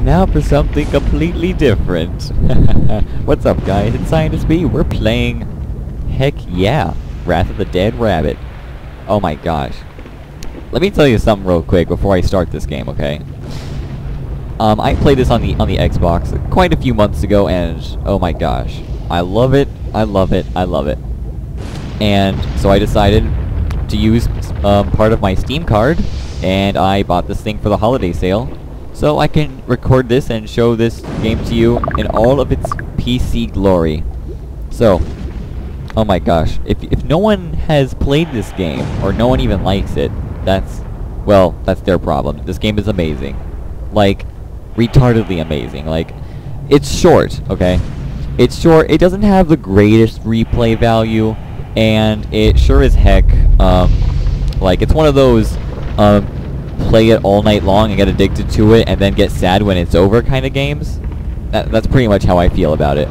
And now for something completely different. What's up guys, it's Scientist B. We're playing... Heck yeah, Wrath of the Dead Rabbit. Oh my gosh. Let me tell you something real quick before I start this game, okay? Um, I played this on the on the Xbox quite a few months ago, and oh my gosh, I love it, I love it, I love it. And so I decided to use um, part of my Steam card, and I bought this thing for the holiday sale, so I can record this and show this game to you in all of its PC glory. So, oh my gosh, if, if no one has played this game, or no one even likes it, that's, well, that's their problem. This game is amazing. Like, retardedly amazing. Like, it's short, okay? It's short, it doesn't have the greatest replay value, and it sure as heck, um, like, it's one of those, um, play it all night long and get addicted to it and then get sad when it's over kind of games. That, that's pretty much how I feel about it.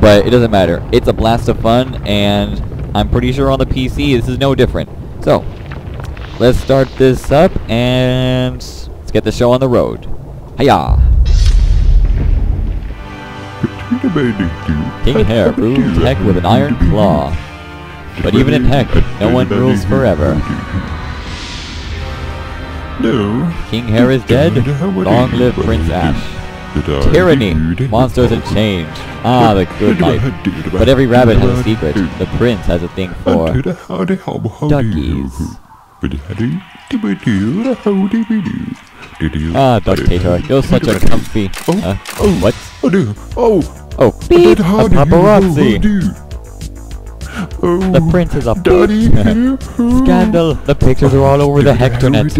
But it doesn't matter. It's a blast of fun, and I'm pretty sure on the PC this is no different. So, let's start this up, and let's get the show on the road. Hiya! King Hare rules Heck with an iron claw. But even in Heck, no one rules forever. No. King Hare is dead. Long live Prince Ash. Tyranny, monsters and change. Ah, the good life. But every rabbit has a secret. The prince has a thing for duckies. Ah, Ductator, you're such a comfy. Uh, Oh, what? Oh. Oh, Oh, beep! A how do you paparazzi! Oh, The prince is a Daddy. Scandal! The pictures are all over the Hectornet.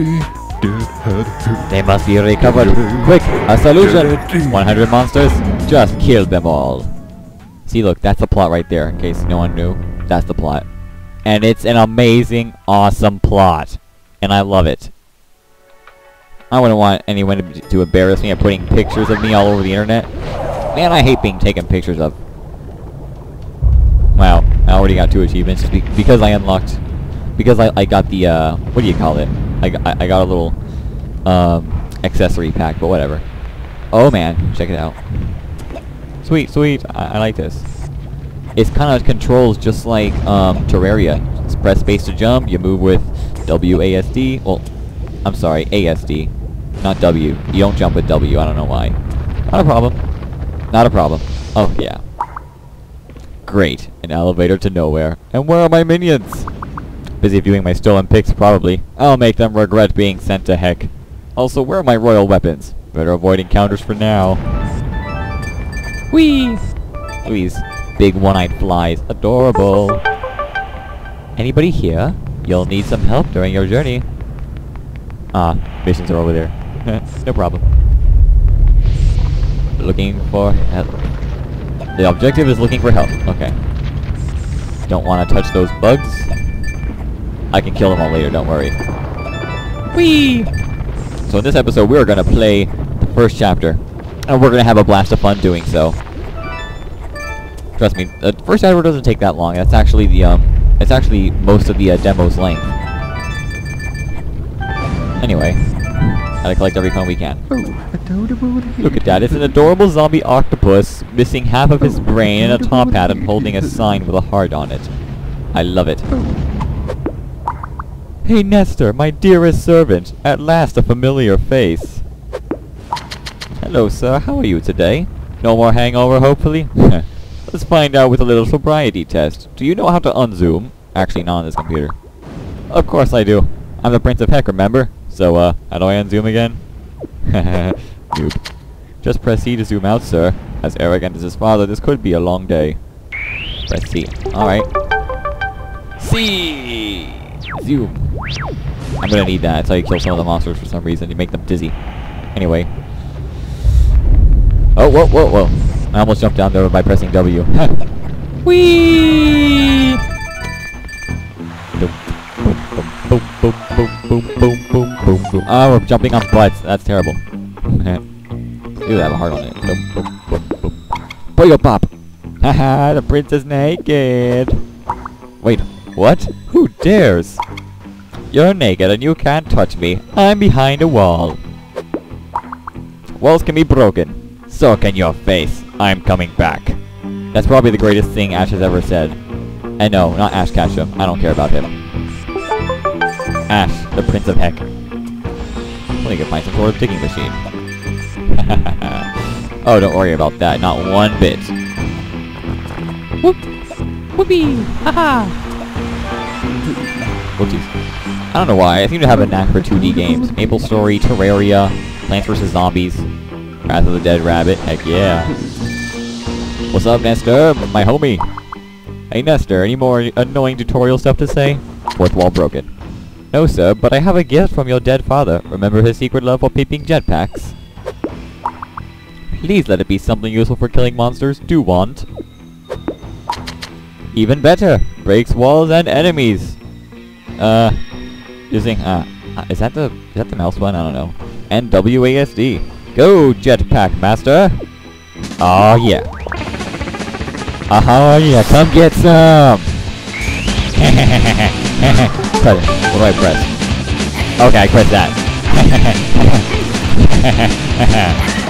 They must be recovered. Quick, a solution! 100 monsters, just kill them all. See, look, that's the plot right there, in case no one knew. That's the plot. And it's an amazing, awesome plot. And I love it. I wouldn't want anyone to, to embarrass me by putting pictures of me all over the internet. Man, I hate being taken pictures of. Wow, I already got two achievements because I unlocked... Because I, I got the, uh, what do you call it? I, I, I got a little, um, accessory pack, but whatever. Oh man, check it out. Sweet, sweet, I, I like this. It's kind of controls just like, um, Terraria. Just press space to jump, you move with WASD, well, I'm sorry, ASD, not W. You don't jump with W, I don't know why. Not a problem. Not a problem. Oh, yeah. Great. An elevator to nowhere. And where are my minions? Busy viewing my stolen pics, probably. I'll make them regret being sent to heck. Also, where are my royal weapons? Better avoid encounters for now. Whee! These big one-eyed flies. Adorable. Anybody here? You'll need some help during your journey. Ah, missions are over there. no problem. Looking for help. The objective is looking for help. Okay. Don't want to touch those bugs. I can kill them all later, don't worry. Whee! So in this episode, we are going to play the first chapter. And we're going to have a blast of fun doing so. Trust me, the first chapter doesn't take that long. That's actually the, um, it's actually most of the uh, demo's length. Anyway, gotta collect every coin we can. Look at that, it's an adorable zombie octopus missing half of his brain and a top hat and holding a sign with a heart on it. I love it. Hey Nestor, my dearest servant, at last a familiar face. Hello sir, how are you today? No more hangover, hopefully? Let's find out with a little sobriety test. Do you know how to unzoom? Actually, not on this computer. Of course I do. I'm the Prince of Heck, remember? So, uh, how do I unzoom again? Noob. Just press C to zoom out, sir. As arrogant as his father, this could be a long day. Press C. Alright. C! Zoom. I'm gonna need that. That's how you kill some of the monsters for some reason. You make them dizzy. Anyway. Oh, whoa, whoa, whoa. I almost jumped down there by pressing W. Whee! Boom, boom, boom, boom, boom, boom, boom, boom. Oh, we're jumping on butts. That's terrible. You I have a heart on it. Boom, boom, boom, boom. Pop! Haha, the prince is naked! Wait, what? Who dares? You're naked and you can't touch me. I'm behind a wall. Walls can be broken. So can your face. I'm coming back. That's probably the greatest thing Ash has ever said. And no, not Ash Ketchum. I don't care about him. Ash, the Prince of Heck. Only can find some sort of digging machine. oh, don't worry about that. Not one bit. Whoop! Whoopee! Haha! Whoopsies. I don't know why. I seem to have a knack for 2D games. Maple Story, Terraria, Plants vs. Zombies, Wrath of the Dead Rabbit. Heck yeah. What's up, Nestor? My homie. Hey, Nestor. Any more annoying tutorial stuff to say? Fourth wall broken. No, sir, but I have a gift from your dead father. Remember his secret love for peeping jetpacks? Please let it be something useful for killing monsters. Do want. Even better. Breaks walls and enemies. Uh, using, uh, uh, is that the, is that the mouse one? I don't know. NWASD. Go, jetpack master! Oh yeah. Uh Oh yeah, come get some! What do I press? Okay, I press that.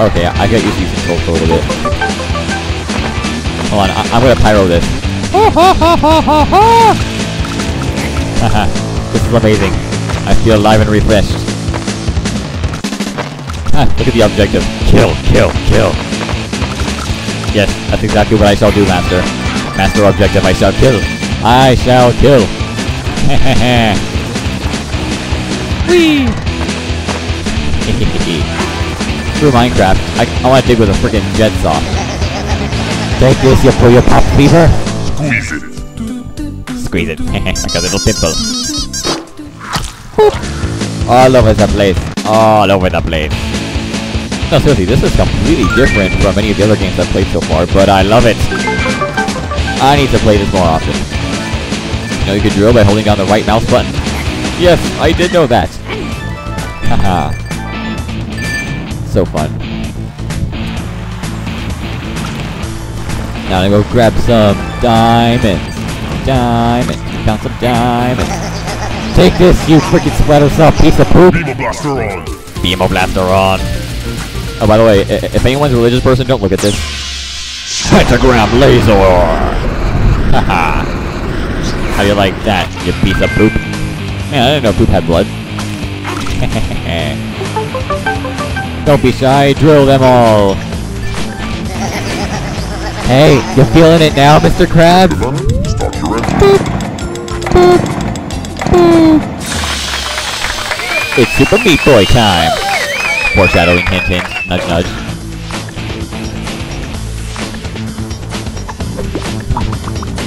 okay, I got used to using control for a little bit. Hold on, I I'm gonna pyro this. this is amazing. I feel alive and refreshed. Ah, look at the objective. Kill, kill, kill. Yes, that's exactly what I shall do, Master. Master objective, I shall kill. I shall kill. Whee! Through Minecraft, I, I want to dig with a freaking jet saw. Take this, you for your pop fever. Squeeze it. Squeeze it. like a little pimple. All over the place. All over the place. No, seriously, this is completely different from any of the other games I've played so far, but I love it. I need to play this more often. You know you can drill by holding down the right mouse button? Yes, I did know that. Haha. so fun. Now I'm gonna go grab some diamonds. Diamonds. Found some diamonds. Take this, you freaking splatter soft piece of poop. Beam blaster on. Beamo Blaster on. Oh, by the way, if anyone's a religious person, don't look at this. Pentagram laser. Haha. How do you like that, you piece of poop? Man, I didn't know poop had blood. don't be shy, drill them all. Hey, you feeling it now, Mr. Krabs? It's Super Meat Boy time! Foreshadowing, hint, hint, nudge, nudge.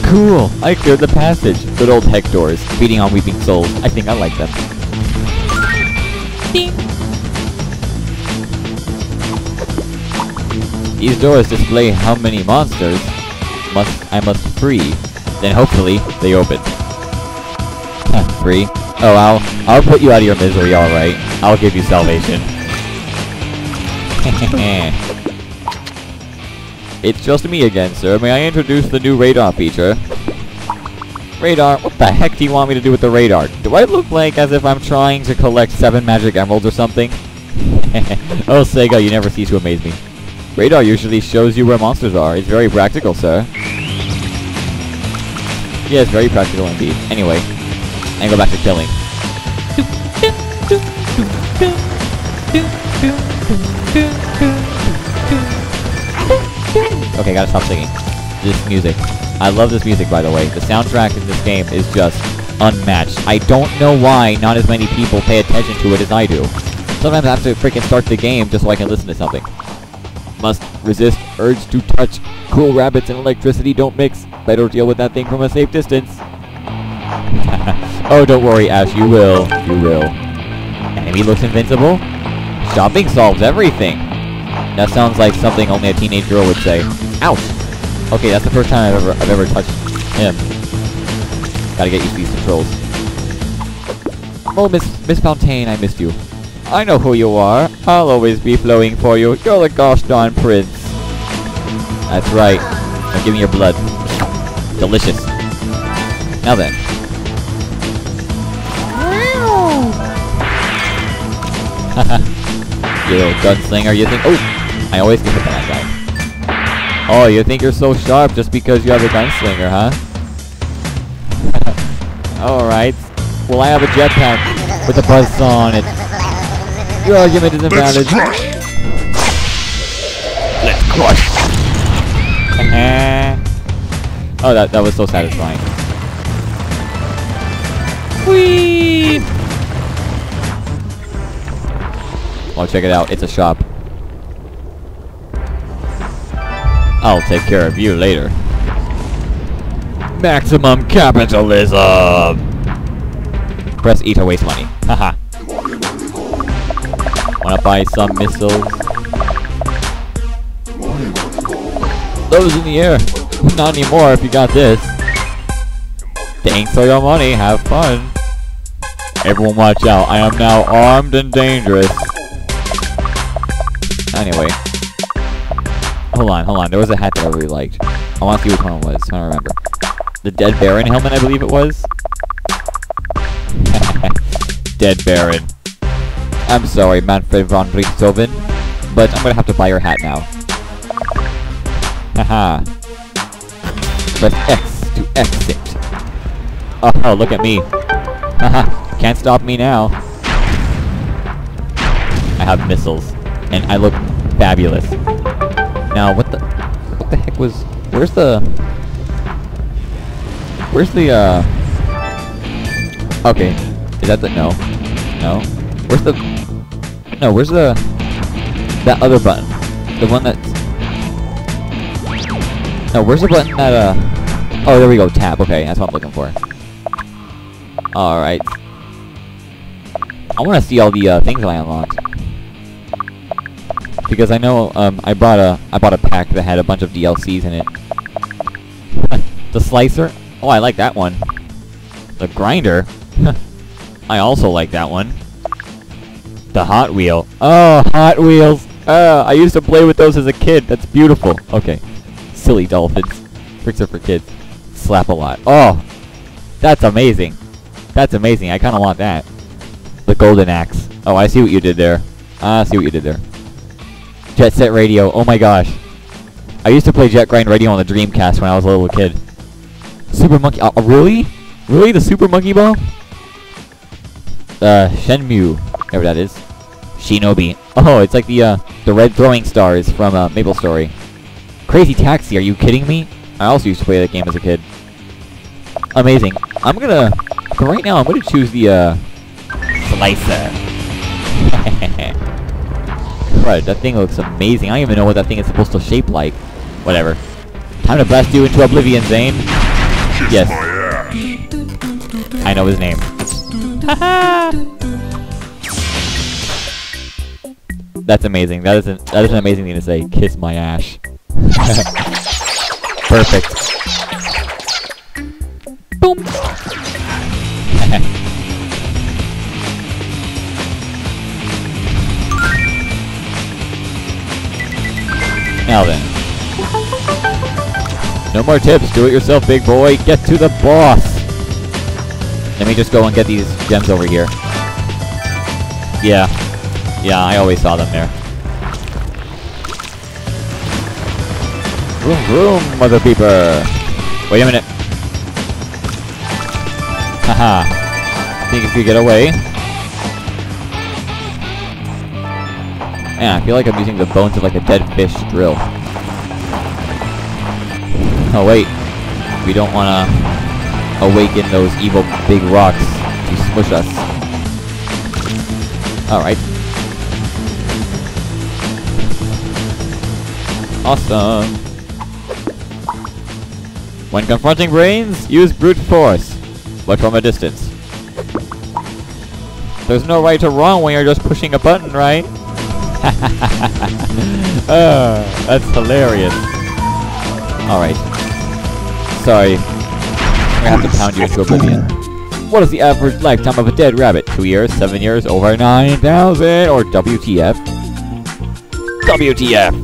Cool! I cleared the passage. Good old heck doors, feeding on weeping souls. I think I like them. Ding! These doors display how many monsters must I must free. Then hopefully they open. free? Oh, I'll I'll put you out of your misery, alright. I'll give you salvation. it's just me again, sir. May I introduce the new radar feature? Radar? What the heck do you want me to do with the radar? Do I look like as if I'm trying to collect seven magic emeralds or something? oh, Sega, you never cease to amaze me. Radar usually shows you where monsters are. It's very practical, sir. Yes, very practical indeed. Anyway, and go back to killing. Okay, gotta stop singing. This music. I love this music, by the way. The soundtrack in this game is just unmatched. I don't know why not as many people pay attention to it as I do. Sometimes I have to freaking start the game just so I can listen to something. Must resist urge to touch. Cool rabbits and electricity don't mix. Better deal with that thing from a safe distance. oh, don't worry, Ash. You will. You will. Enemy looks invincible. Shopping solves everything. That sounds like something only a teenage girl would say. Ouch! Okay, that's the first time I've ever I've ever touched him. Gotta get used to these controls. Oh, Miss Miss Fontaine, I missed you. I know who you are. I'll always be flowing for you. You're the gosh darn prince. That's right. Now give me your blood. Delicious. Now then. You little gunslinger. You think? Oh, I always get hit by that guy. Oh, you think you're so sharp just because you have a gunslinger, huh? All right. Well, I have a jetpack with a buzz on it. Your argument is Let's invalid. crush. Let's crush. Uh-huh. oh, that that was so satisfying. Whee! Oh, check it out. It's a shop. I'll take care of you later. Maximum capitalism! Press E to waste money. Haha. Wanna buy some missiles? Those in the air. Not anymore if you got this. Thanks for your money. Have fun. Everyone watch out. I am now armed and dangerous. Anyway. Hold on, hold on. There was a hat that I really liked. I want to see which one it was. I don't remember. The Dead Baron helmet, I believe it was. Dead Baron. I'm sorry, Manfred von Richthofen, but I'm gonna have to buy your hat now. Haha. Press X to exit. Oh, look at me. Haha. Can't stop me now. I have missiles, and I look fabulous. Now, what the, what the heck was? Where's the? Where's the? uh... Okay, is that the no? No. Where's the? No, where's the? That other button, the one that's. No, where's the button that uh? Oh, there we go. Tab. Okay, that's what I'm looking for. All right. I want to see all the uh, things that I unlocked because I know um, I bought a I bought a pack that had a bunch of DLCs in it. the slicer, oh I like that one. The grinder, I also like that one. The Hot Wheel, oh Hot Wheels, uh, I used to play with those as a kid. That's beautiful. Okay, silly dolphins, tricks are for kids. Slap a lot. Oh, that's amazing. That's amazing. I kind of want that. The golden axe. Oh, I see what you did there. I see what you did there. Jet Set Radio. Oh my gosh. I used to play Jet Grind Radio on the Dreamcast when I was a little kid. Super Monkey. Uh, really? Really? The Super Monkey Ball? Uh, Shenmue. Whatever that is. Shinobi. Oh, it's like the, uh, the red throwing stars from, uh, Maple Story. Crazy Taxi. Are you kidding me? I also used to play that game as a kid. Amazing. I'm gonna... For right now, I'm gonna choose the, uh... Slicer. Right, that thing looks amazing. I don't even know what that thing is supposed to shape like. Whatever. Time to blast you into oblivion, Zane. Kiss Yes. I know his name. That's amazing. That is an that is an amazing thing to say. Kiss my ash. Perfect. Boom. now then. No more tips. Do it yourself, big boy. Get to the boss. Let me just go and get these gems over here. Yeah. Yeah, I always saw them there. Vroom vroom, mother peeper. Wait a minute. Haha. Think you could get away. Yeah, I feel like I'm using the bones of like a dead fish drill. Oh wait. We don't wanna awaken those evil big rocks to smush us. Alright. Awesome. When confronting brains, use brute force, but from a distance. There's no right or wrong when you're just pushing a button, right? Ah, that's hilarious. Alright. Sorry. Gonna have to pound you into oblivion. What is the average lifetime of a dead rabbit? Two years, seven years, over 9,000, or WTF? WTF!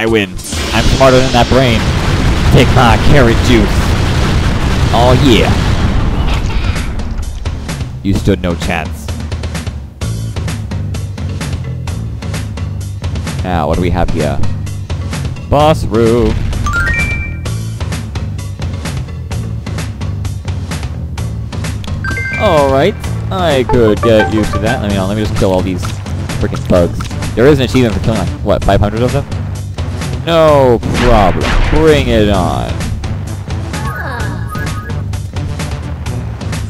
I win. I'm smarter than that brain. Take my carrot juice. Oh yeah. You stood no chance. Now, what do we have here? Boss room. Alright, I could get used to that. Let me, let me just kill all these freaking bugs. There is an achievement for killing, like, what, 500 of them? No problem. Bring it on.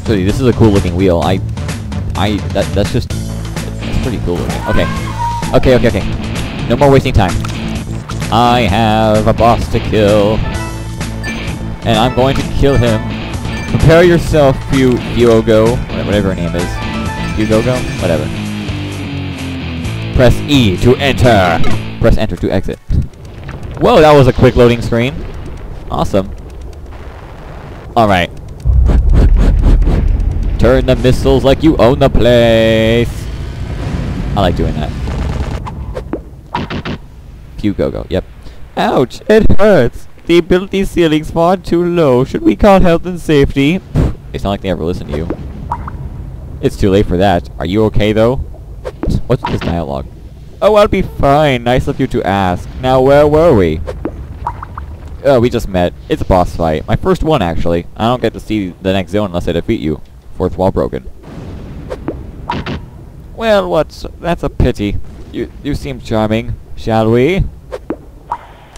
So this is a cool looking wheel. I, I, that, that's just, that's pretty cool looking. Okay. Okay, okay, okay. No more wasting time. I have a boss to kill. And I'm going to kill him. Prepare yourself, Fu Fuogo, whatever her name is. Fugogo? Whatever. Press E to enter. Press enter to exit. Whoa, that was a quick loading screen. Awesome. Alright. Turn the missiles like you own the place. I like doing that. Pew go go, yep. Ouch, it hurts. The ability ceiling's far too low. Should we call health and safety? It's not like they ever listen to you. It's too late for that. Are you okay, though? What's this dialogue? Oh, I'll be fine. Nice of you to ask. Now, where were we? Oh, we just met. It's a boss fight. My first one, actually. I don't get to see the next zone unless I defeat you. Fourth wall broken. Well, what's... That's a pity. You, you seem charming. Shall we?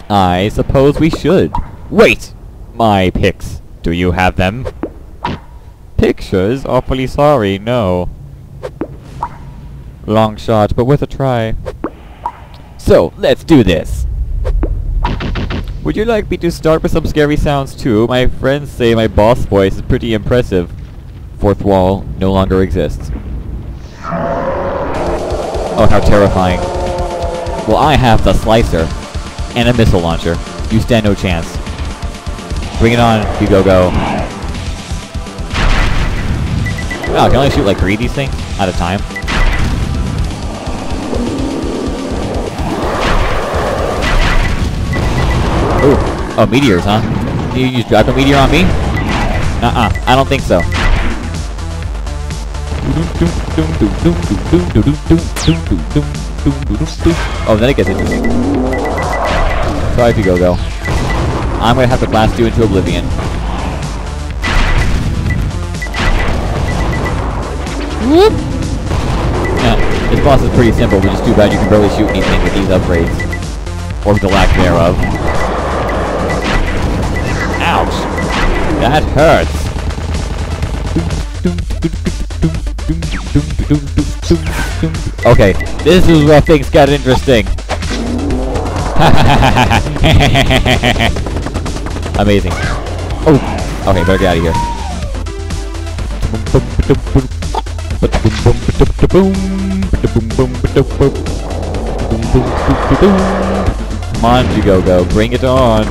I suppose we should. Wait! My pics. Do you have them? Pictures? Awfully sorry, no. Long shot, but worth a try. So, let's do this! Would you like me to start with some scary sounds too? My friends say my boss voice is pretty impressive. Fourth wall no longer exists. Oh, how terrifying. Well, I have the slicer and a missile launcher. You stand no chance. Bring it on, you go go. Wow, I can only shoot like three of these things at a time. Ooh. Oh, meteors, huh? You use a Meteor on me? Uh-uh, I don't think so. Oh, then it gets interesting. Sorry if you go, go. I'm gonna have to blast you into oblivion. Whoop. Yeah, this boss is pretty simple, which is too bad you can barely shoot anything with these upgrades. Or the lack thereof. That hurts! Okay, this is where things get interesting. Amazing. Oh, okay, better get out of here. Come on, Jigogo, bring it on.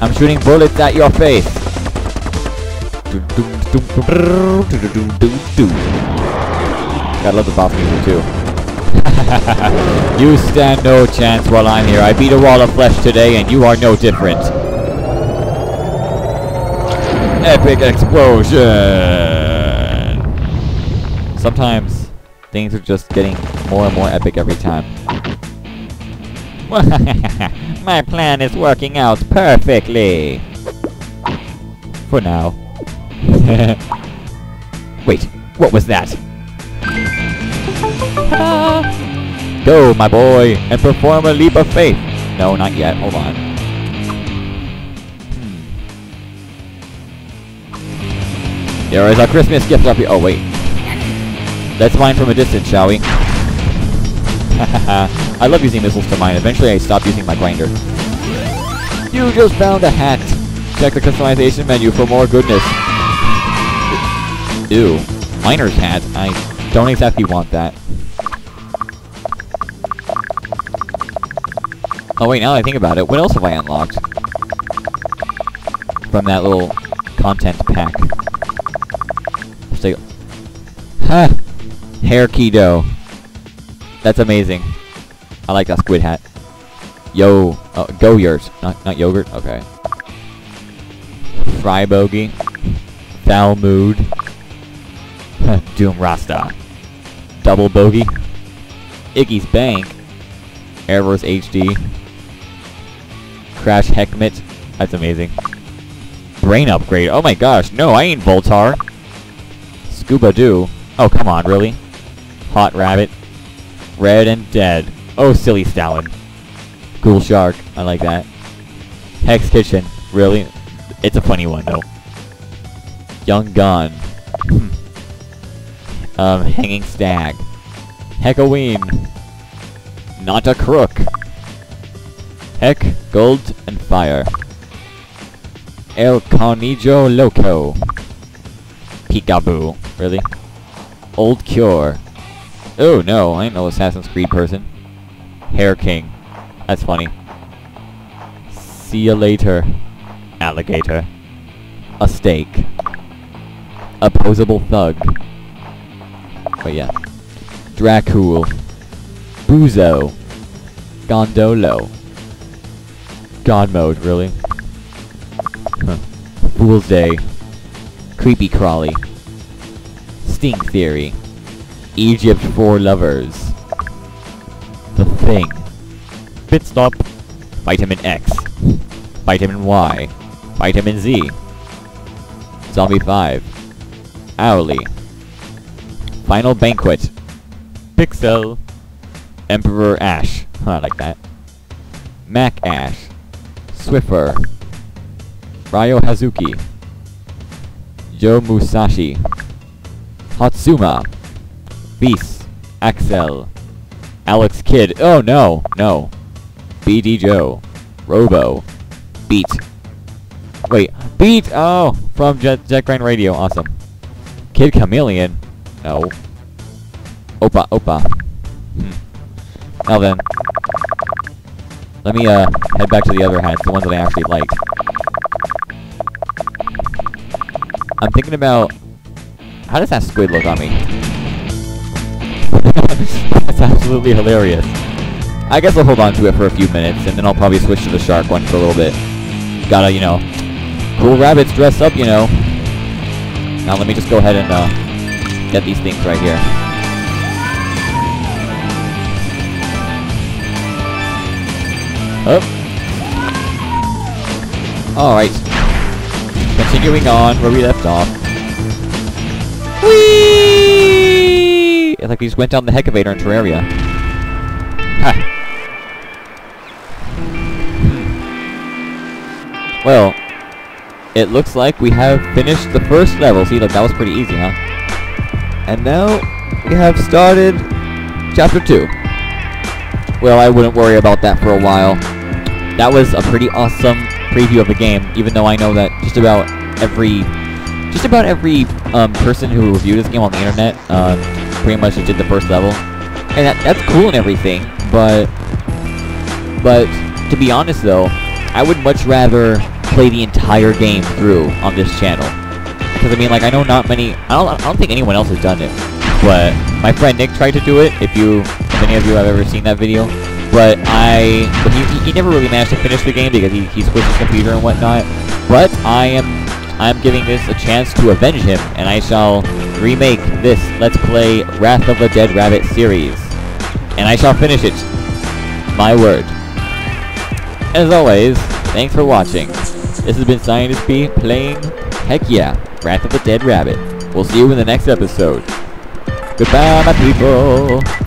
I'm shooting bullets at your face. Gotta love the boss music too. you stand no chance while I'm here. I beat a wall of flesh today and you are no different. Epic explosion! Sometimes things are just getting more and more epic every time. My plan is working out perfectly. For now. Wait, what was that? Go, my boy, and perform a leap of faith. No, not yet. Hold on. Hmm. There is a Christmas gift up here. Oh, wait. Let's mine from a distance, shall we? I love using missiles to mine. Eventually, I stopped using my grinder. You just found a hat. Check the customization menu for more goodness. Ew. Miner's hat? I don't exactly want that. Oh wait, now I think about it, what else have I unlocked? From that little content pack. Let's Ha! Hair Kido. That's amazing. I like that squid hat. Yo, uh, oh, go yours, not not yogurt. Okay. Fry bogey. Foul mood. Doom Rasta. Double bogey. Iggy's bank. Airverse HD. Crash Heckmit. That's amazing. Brain upgrade. Oh my gosh, no, I ain't Voltar. Scuba Doo. Oh, come on, really? Hot Rabbit. Red and Dead. Oh, silly Stalin. Cool Shark. I like that. Hex Kitchen. Really? It's a funny one, though. Young Gun. Um, Hanging Stag. Heckaween. Not a Crook. Heck, Gold, and Fire. El Carnijo Loco. Peekaboo. Really? Old Cure. Oh no, I ain't no Assassin's Creed person. Hair King. That's funny. See you later, alligator. A steak. Opposable thug. But yeah. Dracul. Buzo. Gondolo. God mode, really? Huh. Fool's Day. Creepy Crawly. Sting Theory. Egypt for Lovers. The Thing. Pit Stop. Vitamin X. Vitamin Y. Vitamin Z. Zombie 5. Owly. Final Banquet. Pixel. Emperor Ash. Huh, I like that. Mac Ash. Swiffer. Ryo Hazuki. Joe Musashi. Hatsuma. Beast. Axel. Alex Kidd. Oh no, no. BD Joe. Robo. Beat. Wait, Beat! Oh, from Jet, Jet Grind Radio. Awesome. Kid Chameleon. No. Opa, Opa. Hmm. Now then. Let me, uh, head back to the other hats, the ones that I actually liked. I'm thinking about... How does that squid look on me? That's absolutely hilarious. I guess I'll hold on to it for a few minutes, and then I'll probably switch to the shark one for a little bit. Gotta, you know, cool rabbits dress up, you know. Now let me just go ahead and, uh, get these things right here. Oh. Alright. Continuing on where we left off. Whee! It's like we just went down the Heckavator in Terraria. Ha! Hmm. Well, it looks like we have finished the first level. See, look, that was pretty easy, huh? And now, we have started Chapter 2. Well, I wouldn't worry about that for a while. That was a pretty awesome preview of the game, even though I know that just about every just about every um, person who reviewed this game on the internet uh, pretty much just did the first level. And that, that's cool and everything, but but to be honest though, I would much rather play the entire game through on this channel. Because I mean, like I know not many, I don't, I don't think anyone else has done it, but my friend Nick tried to do it. If you, if any of you have ever seen that video, but I, but he, he never really managed to finish the game because he, he switched his computer and whatnot. But I am I'm giving this a chance to avenge him, and I shall remake this Let's Play Wrath of the Dead Rabbit series. And I shall finish it. My word. As always, thanks for watching. This has been Scientist B playing, heck yeah, Wrath of the Dead Rabbit. We'll see you in the next episode. Goodbye, my people.